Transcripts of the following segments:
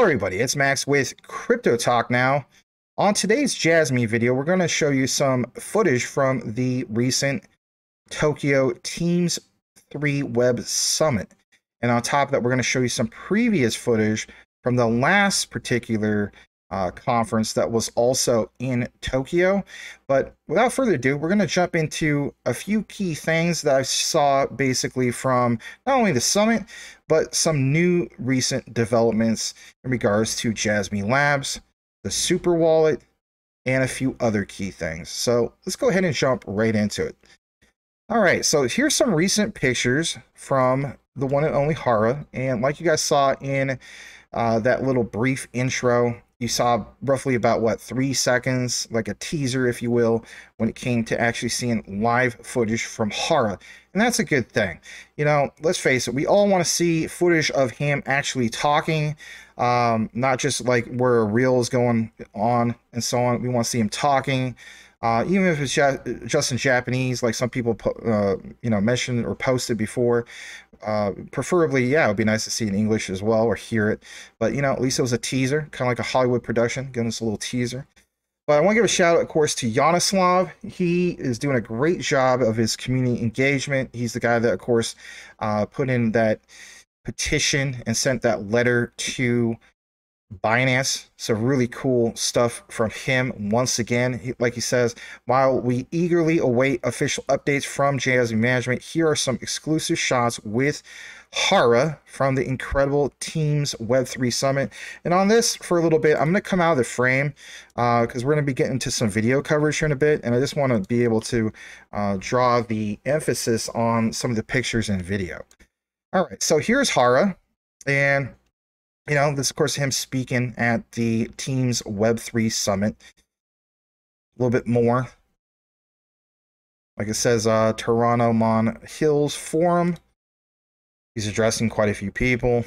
Hello everybody, it's Max with Crypto Talk now. On today's Jasmy video, we're going to show you some footage from the recent Tokyo TEAMZ 3 Web Summit. And on top of that, we're going to show you some previous footage from the last particular uh, conference that was also in Tokyo. But without further ado, we're going to jump into a few key things that I saw basically from not only the summit, but some new recent developments in regards to Jasmy Labs, the Super Wallet, and a few other key things. So let's go ahead and jump right into it. All right, so here's some recent pictures from the one and only Hara. And like you guys saw in uh, that little brief intro, you saw roughly about what three seconds like a teaser if you will when it came to actually seeing live footage from hara. And that's a good thing. You know let's face it we all want to see footage of him actually talking um, not just like where a reel is going on and so on. We want to see him talking uh, even if it's just in Japanese, like some people, uh, you know, mentioned or posted before, uh, preferably, yeah, it would be nice to see in English as well or hear it. But, you know, at least it was a teaser, kind of like a Hollywood production, giving us a little teaser. But I want to give a shout out, of course, to Yanoslav. He is doing a great job of his community engagement. He's the guy that, of course, uh, put in that petition and sent that letter to Binance. So really cool stuff from him. Once again, like he says, while we eagerly await official updates from Jasmy Management, here are some exclusive shots with Hara from the incredible TEAMZ Web3 Summit. And on this, for a little bit, I'm going to come out of the frame because uh, we're going to be getting into some video coverage here in a bit. And I just want to be able to uh, draw the emphasis on some of the pictures and video. All right, so here's Hara. And you know, this of course him speaking at the TEAMZ Web3 Summit. A little bit more. Like it says, uh, Toranomon Hills Forum. He's addressing quite a few people.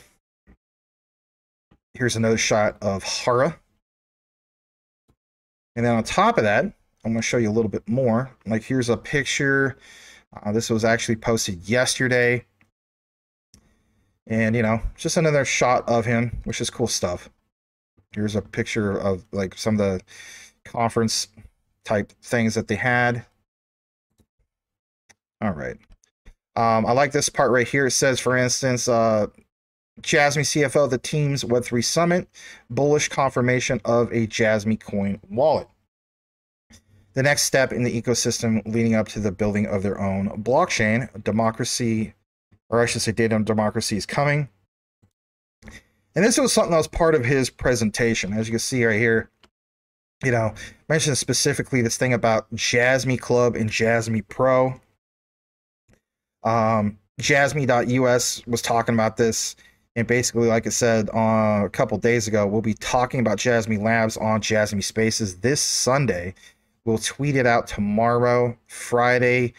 Here's another shot of Hara. And then on top of that, I'm going to show you a little bit more. Like here's a picture. Uh, this was actually posted yesterday and, you know, just another shot of him, which is cool stuff. Here's a picture of like some of the conference type things that they had. All right. Um, I like this part right here. It says, for instance, uh, Jasmy CFO, the TEAMZ Web3 Summit, bullish confirmation of a Jasmy coin wallet. The next step in the ecosystem leading up to the building of their own blockchain, democracy or I should say data and democracy is coming. And this was something that was part of his presentation. As you can see right here, you know, mentioned specifically this thing about Jasmy Club and Jasmy Pro. Um, Jasmy.us was talking about this. And basically, like I said uh, a couple days ago, we'll be talking about Jasmy Labs on Jasmy Spaces this Sunday. We'll tweet it out tomorrow, Friday.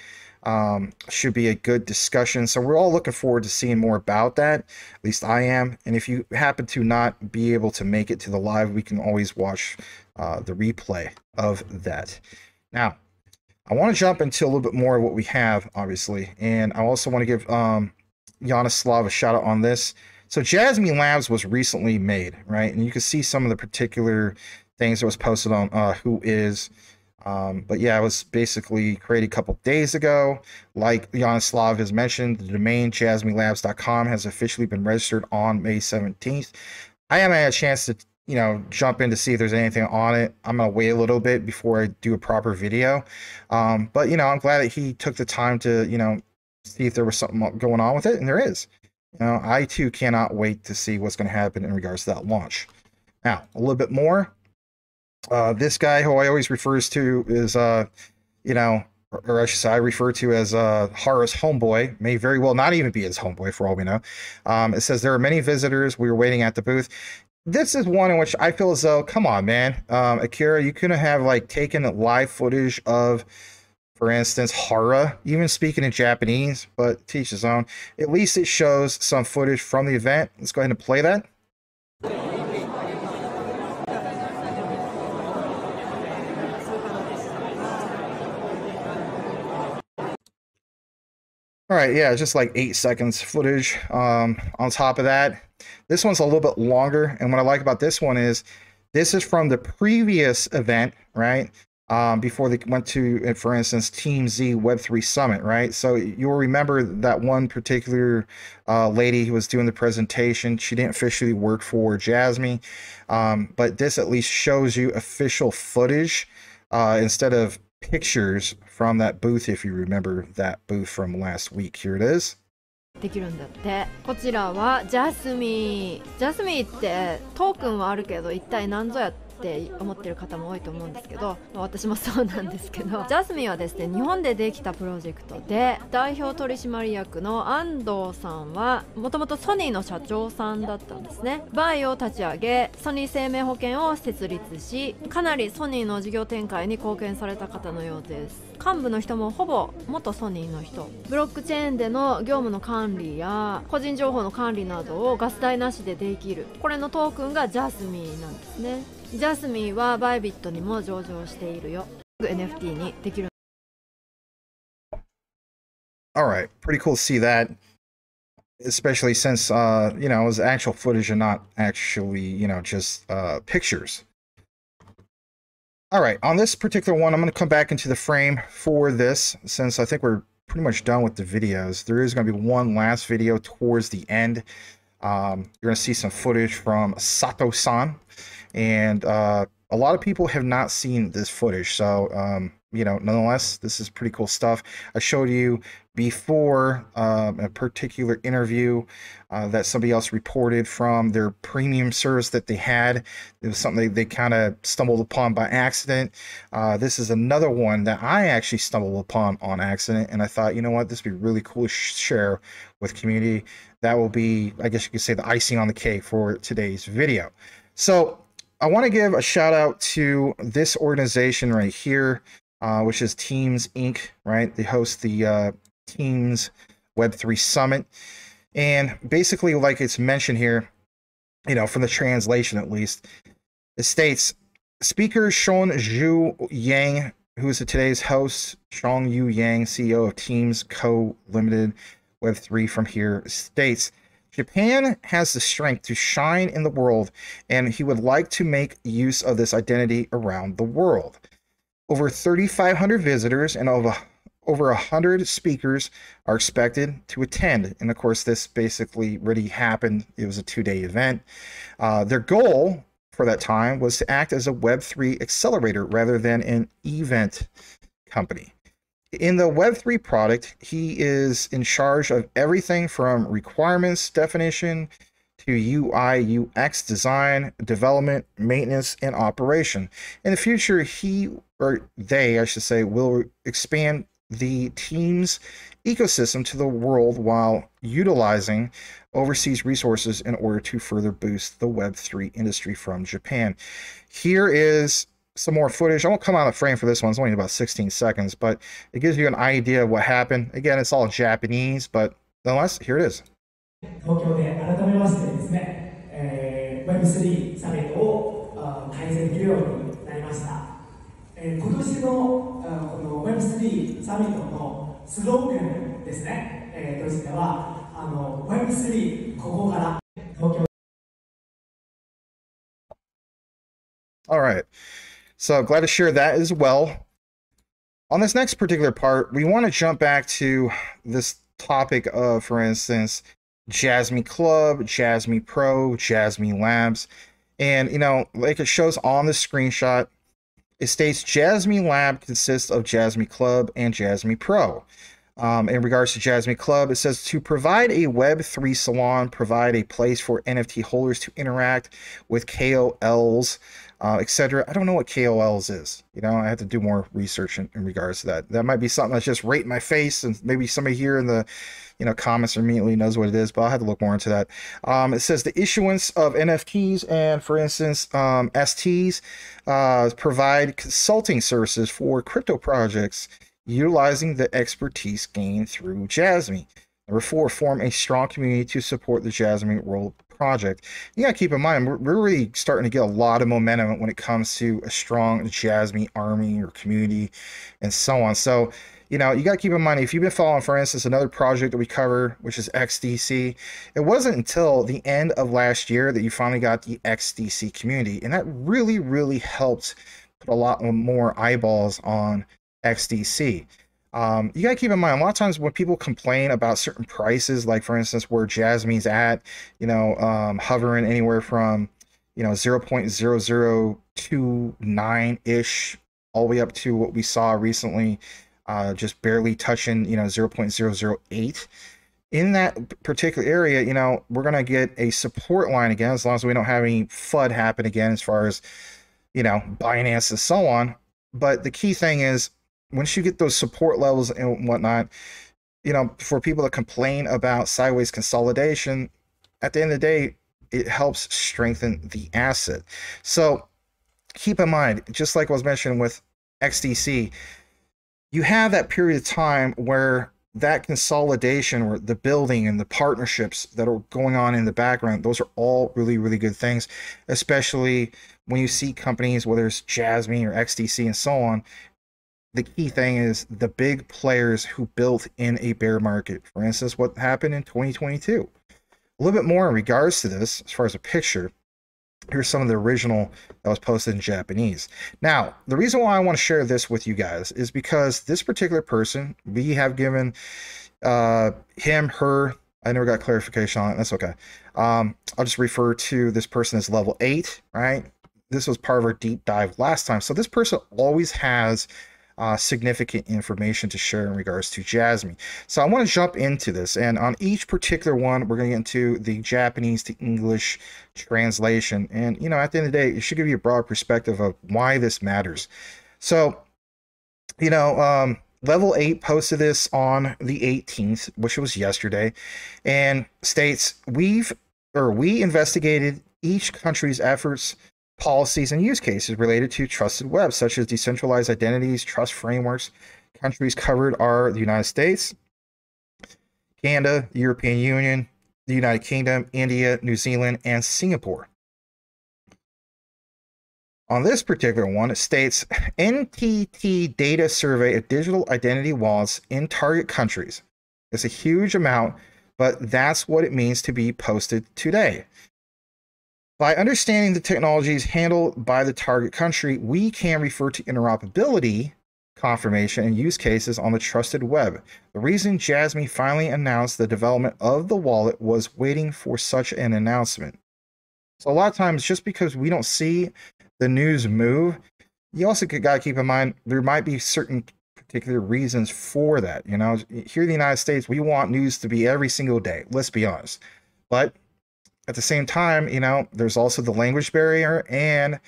Um, should be a good discussion. So we're all looking forward to seeing more about that. At least I am. And if you happen to not be able to make it to the live, we can always watch uh, the replay of that. Now, I want to jump into a little bit more of what we have, obviously. And I also want to give um, Yanoslav a shout out on this. So Jasmy Labs was recently made, right? And you can see some of the particular things that was posted on uh, WHOIS um, but yeah, it was basically created a couple days ago. Like Yanoslav has mentioned, the domain jasmylabs.com has officially been registered on May 17th. I haven't had a chance to, you know, jump in to see if there's anything on it. I'm gonna wait a little bit before I do a proper video. Um, but you know, I'm glad that he took the time to, you know, see if there was something going on with it, and there is. You know, I too cannot wait to see what's going to happen in regards to that launch. Now, a little bit more. Uh, this guy who I always refers to is, uh, you know, or, I should say, I refer to as uh, Hara's homeboy, may very well not even be his homeboy for all we know. Um, it says there are many visitors. We were waiting at the booth. This is one in which I feel as though, come on, man, um, Akira, you couldn't have like taken live footage of, for instance, Hara, even speaking in Japanese, but teach his own. At least it shows some footage from the event. Let's go ahead and play that. All right, yeah, just like eight seconds footage. Um, on top of that, This one's a little bit longer. And what I like about this one is this is from the previous event, right? Um, before they went to, uh, for instance, TEAMZ Web3 Summit, right? So you'll remember that one particular uh, lady who was doing the presentation. She didn't officially work for Jasmy, um, but this at least shows you official footage uh, instead of pictures from that booth, if you remember that booth from last week. Here it is. できるんだってこちらはジャスミージャスミーってトークンはあるけど一体何ぞやっ て思ってる方も多いと思うんですけど、まあ、私もそうなんですけど ジャスミンはですね日本でできたプロジェクトで代表取締役の安藤さんはもともとソニーの社長さんだったんですね。バイを立ち上げソニー生命保険を設立しかなりソニーの事業展開に貢献された方のようです。幹部の人もほぼ元ソニーの人。ブロックチェーンでの業務の管理や個人情報の管理などをガス代なしでできる。これのトークンがジャスミーなんですねジャスミンはバイビットにも上場しているよ NFT にできる Alright, pretty cool to see that. Especially since, uh, you know, it was actual footage and not actually, you know, just uh, pictures. Alright, on this particular one, I'm going to come back into the frame for this, since I think we're pretty much done with the videos. There is going to be one last video towards the end. Um, you're going to see some footage from Sato-san, and uh, a lot of people have not seen this footage. So, um, you know, nonetheless, this is pretty cool stuff. I showed you before um, a particular interview uh, that somebody else reported from their premium service that they had. It was something they, kind of stumbled upon by accident. Uh, this is another one that I actually stumbled upon on accident, and I thought, you know what, this would be really cool to share with community. That will be, I guess you could say, the icing on the cake for today's video. So I want to give a shout out to this organization right here, uh, which is TEAMZ Inc. Right, they host the uh, TEAMZ Web3 Summit, and basically, like it's mentioned here, you know, from the translation at least, it states speaker Sean Zhu Yang, who is today's host, Sean Yu Yang, CEO of TEAMZ Co. Limited Web3 from here, states Japan has the strength to shine in the world, and he would like to make use of this identity around the world. Over 3,500 visitors and over over 100 speakers are expected to attend. And of course, this basically already happened. It was a two day event. Uh, their goal for that time was to act as a Web3 accelerator rather than an event company in the Web3 product, he is in charge of everything from requirements definition to UI, UX design, development, maintenance, and operation. In the future, he or they, I should say, will expand the TEAMZ ecosystem to the world while utilizing overseas resources in order to further boost the Web3 industry from Japan. Here is some more footage. I won't come out of frame for this one. It's only about 16 seconds, but it gives you an idea of what happened. Again, it's all Japanese, but nonetheless, here it is. 東京で改めましてですね、えー、Web3 サミットを開催できるようになりました。えー、今年のこの Web3 サミットのスローガンですね、えー、としてはあの Web3 ここから東京 All right. So glad to share that as well. On this next particular part, we want to jump back to this topic of, for instance, Jasmy Club, Jasmy Pro, Jasmy Labs. And, you know, like it shows on the screenshot, it states Jasmy Lab consists of Jasmy Club and Jasmy Pro. Um, in regards to Jasmy Club, it says to provide a Web3 salon, provide a place for NFT holders to interact with KOLs, uh, etc. I don't know what KOLs is. You know, I have to do more research in, in, regards to that. That might be something that's just right in my face, and maybe somebody here in the you know comments immediately knows what it is. But I'll have to look more into that. Um, it says the issuance of NFTs and, for instance, um, STs uh, provide consulting services for crypto projects utilizing the expertise gained through Jasmy. Number four, form a strong community to support the Jasmy World project. You gotta keep in mind, we're, we're really starting to get a lot of momentum when it comes to a strong Jasmy army or community and so on. So, you know, you got to keep in mind if you've been following, for instance, another project that we cover, which is XDC, it wasn't until the end of last year that you finally got the XDC community. And that really, really helped put a lot more eyeballs on XDC. Um, you gotta keep in mind a lot of times when people complain about certain prices, like for instance where Jasmy's at, you know, um, hovering anywhere from you know 0.0029 ish all the way up to what we saw recently, uh, just barely touching you know 0.008. In that particular area, you know, we're gonna get a support line again as long as we don't have any FUD happen again as far as you know Binance and so on. But the key thing is once you get those support levels and whatnot, you know, for people to complain about sideways consolidation, at the end of the day, it helps strengthen the asset. So keep in mind, just like I was mentioning with XDC, you have that period of time where that consolidation or the building and the partnerships that are going on in the background, those are all really, really good things, especially when you see companies, whether it's Jasmy or XDC and so on, the key thing is the big players who built in a bear market. For instance, what happened in 2022. A little bit more in regards to this, as far as a picture. Here's some of the original that was posted in Japanese. Now, the reason why I want to share this with you guys is because this particular person, we have given uh, him, her, I never got clarification on it. That's okay. Um, I'll just refer to this person as level eight, right? This was part of our deep dive last time. So this person always has uh, significant information to share in regards to Jasmy. So I want to jump into this, and on each particular one, we're going to get into the Japanese to English translation. And, you know, at the end of the day, it should give you a broad perspective of why this matters. So, you know, um, Level 8 posted this on the 18th, which was yesterday, and states, We've or we investigated each country's efforts policies and use cases related to trusted web, such as decentralized identities, trust frameworks. Countries covered are the United States, Canada, the European Union, the United Kingdom, India, New Zealand, and Singapore. On this particular one, it states NTT data survey of digital identity wallets in target countries. It's a huge amount, but that's what it means to be posted today. By understanding the technologies handled by the target country, we can refer to interoperability, confirmation, and use cases on the trusted web. The reason Jasmy finally announced the development of the wallet was waiting for such an announcement. So a lot of times, just because we don't see the news move, you also got to keep in mind there might be certain particular reasons for that. You know, here in the United States, we want news to be every single day. Let's be honest, but at the same time, you know, there's also the language barrier. And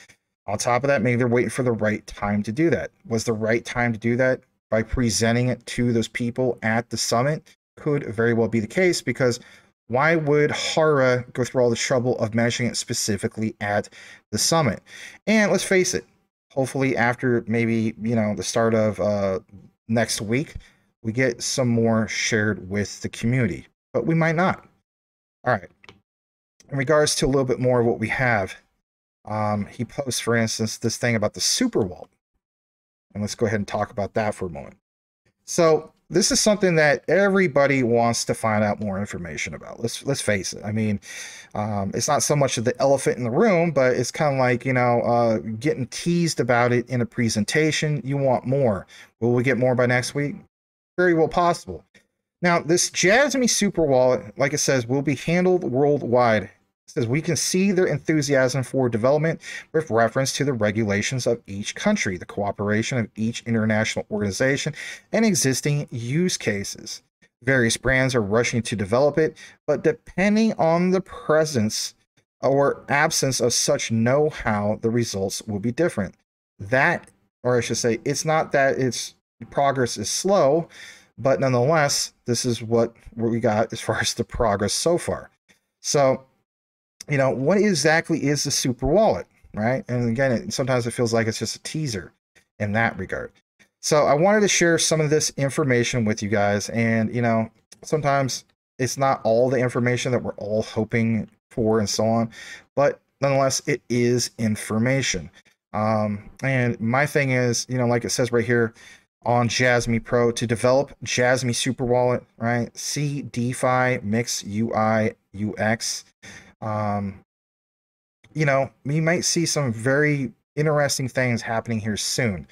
on top of that, maybe they're waiting for the right time to do that. Was the right time to do that by presenting it to those people at the summit? Could very well be the case because why would Hara go through all the trouble of mentioning it specifically at the summit? And let's face it, hopefully after maybe, you know, the start of uh, next week, we get some more shared with the community, but we might not. All right in regards to a little bit more of what we have, um, he posts, for instance, this thing about the super wallet. And let's go ahead and talk about that for a moment. So this is something that everybody wants to find out more information about. Let's let's face it. I mean, um, it's not so much of the elephant in the room, but it's kind of like you know uh, getting teased about it in a presentation. You want more. Will we get more by next week? Very well possible. Now, this Jasmy Super Wallet, like it says, will be handled worldwide says we can see their enthusiasm for development with reference to the regulations of each country, the cooperation of each international organization, and existing use cases. Various brands are rushing to develop it, but depending on the presence or absence of such know how, the results will be different. That, or I should say, it's not that its progress is slow, but nonetheless, this is what we got as far as the progress so far. So, you know, what exactly is the super wallet, right? And again, it, sometimes it feels like it's just a teaser in that regard. So I wanted to share some of this information with you guys. And, you know, sometimes it's not all the information that we're all hoping for and so on, but nonetheless, it is information. Um, and my thing is, you know, like it says right here, on Jasmy Pro to develop Jasmy Super Wallet, right? CeDeFi Mix UI UX. Um, you know, we might see some very interesting things happening here soon.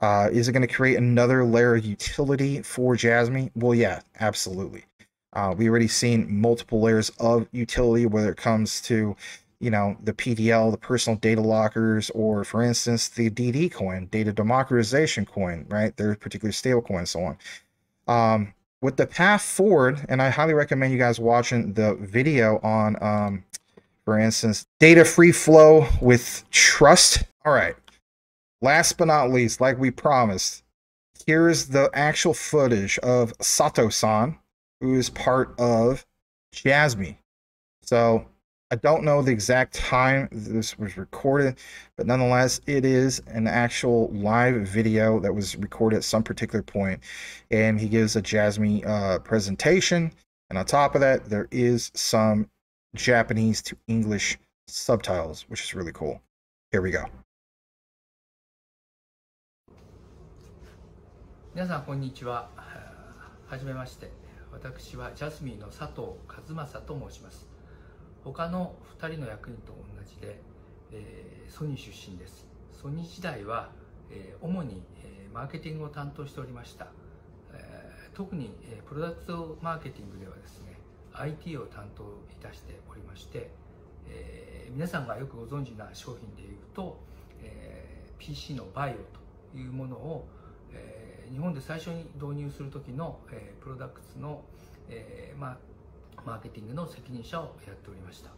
Uh, is it going to create another layer of utility for Jasmy? Well, yeah, absolutely. Uh, we already seen multiple layers of utility, whether it comes to, you know, the PDL, the personal data lockers, or for instance, the DD coin, data democratization coin, right? Their particular stable coin, and so on. Um, with the path forward, and I highly recommend you guys watching the video on, um, for instance, data free flow with trust. All right. Last but not least, like we promised, here's the actual footage of Sato-san who is part of Jasmy. So I don't know the exact time this was recorded, but nonetheless, it is an actual live video that was recorded at some particular point, and he gives a Jasmy uh, presentation. And on top of that, there is some Japanese to English subtitles, which is really cool. Here we go. 皆さんこんにちは。はじめまして。私はジャスミンの佐藤和正と申します。他の2人の役員と同じで、えー、ソニー出身です。ソニー時代は、えー、主に、えー、マーケティングを担当しておりました、えー、特に、えー、プロダクトマーケティングではですね IT を担当いたしておりまして、えー、皆さんがよくご存知な商品でいうと、えー、PC のバイオというものを、えー、日本で最初に導入する時の、えー、プロダクツの、えーまあ、マーケティングの責任者をやっておりました、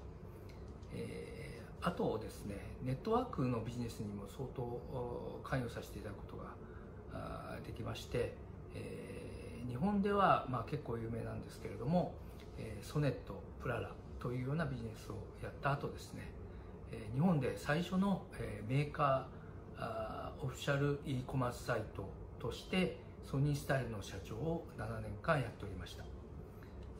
えー、あとですねネットワークのビジネスにも相当関与させていただくことができまして、えー、日本では、まあ、結構有名なんですけれども、えー、ソネットプララというようなビジネスをやった後ですね、え、日本で最初の、え、メーカーオフィシャル e コマースサイトとしてソニースタイルの社長を7年間やっておりました。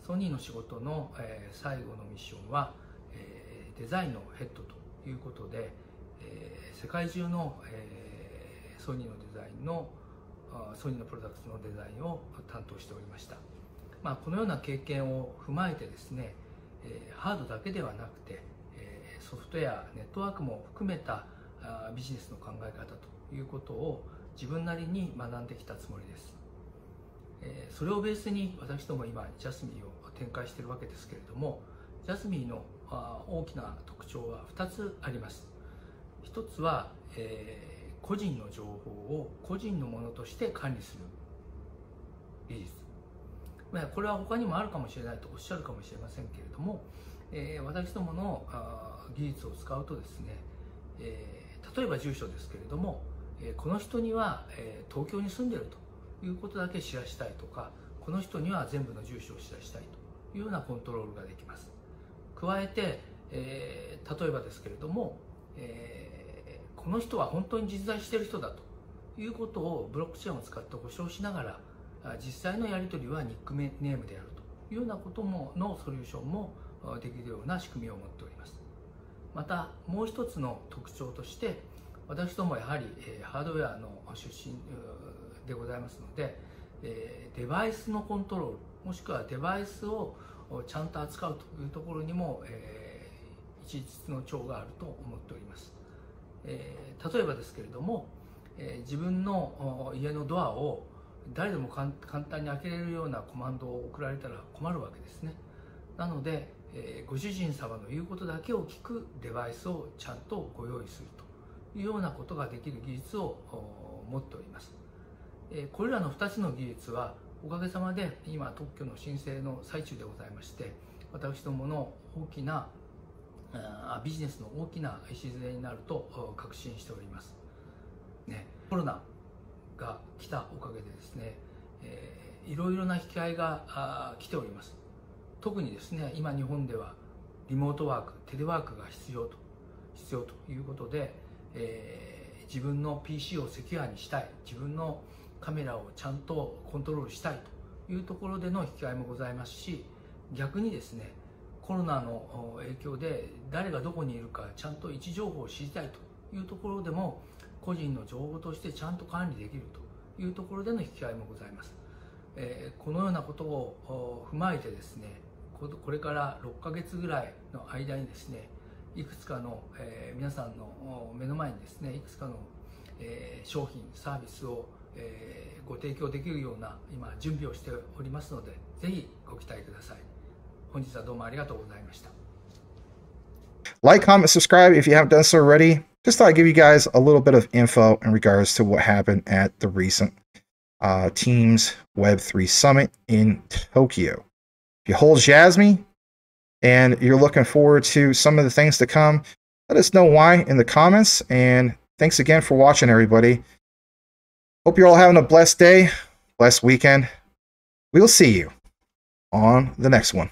ソニーの仕事の、えー、最後のミッションは、えー、デザインのヘッドということで、えー、世界中の、えー、ソニーのデザインのソニーのプロダクツのデザインを担当しておりました、まあ、このような経験を踏まえてですね、えー、ハードだけではなくて、えー、ソフトウェアネットワークも含めたあビジネスの考え方ということを自分なりに学んできたつもりです、え、それをベースに私ども今ジャスミンを展開しているわけですけれどもジャスミンの大きな特徴は2つあります。1つは、えー、個人の情報を個人のものとして管理する技術。これは他にもあるかもしれないとおっしゃるかもしれませんけれども、えー、私どもの技術を使うとですね、えー、例えば住所ですけれども、え、この人には、え、東京に住んでるということだけ知らしたいとかこの人には全部の住所を知らしたいというようなコントロールができます。加えて、えー、例えばですけれども、えー、この人は本当に実在している人だということをブロックチェーンを使って保証しながら実際のやり取りはニックネームであるというようなことものソリューションもできるような仕組みを持っております。またもう一つの特徴として私どもやはりハードウェアの出身でございますのでデバイスのコントロールもしくはデバイスをちゃんと扱うというところにも、え、一日の長があると思っております、え、例えばですけれども、え、自分の家のドアを誰でも簡単に開けれるようなコマンドを送られたら困るわけですね。なので、え、ご主人様の言うことだけを聞くデバイスをちゃんとご用意するというようなことができる技術を持っております、え、これらの2つの技術はおかげさまで今特許の申請の最中でございまして私どもの大きなビジネスの大きな礎になると確信しております、ね、コロナが来たおかげでですね、えー、いろいろな引き換えが来ております。特にですね今日本ではリモートワークテレワークが必要と必要ということで、えー、自分の PC をセキュアにしたい自分のカメラをちゃんとコントロールしたいというところでの引き換えもございますし逆にですねコロナの影響で誰がどこにいるかちゃんと位置情報を知りたいというところでも個人の情報としてちゃんと管理できるというところでの引き換えもございます、え、このようなことを踏まえてですねこれから6ヶ月ぐらいの間にですねいくつかの、え、皆さんの目の前にですねいくつかの、え、商品サービスを、えー、ご提供できるような今準備をしておりますのでぜひご期待ください本日はどうもありがとうございました Like, comment, subscribe if you haven't done so already. Just thought I'd give you guys a little bit of info in regards to what happened at the recent uh, TEAMZ Web3 Summit in Tokyo. If you hold Jasmy and you're looking forward to some of the things to come, let us know why in the comments. And thanks again for watching, everybody. Hope you're all having a blessed day, blessed weekend. We'll see you on the next one.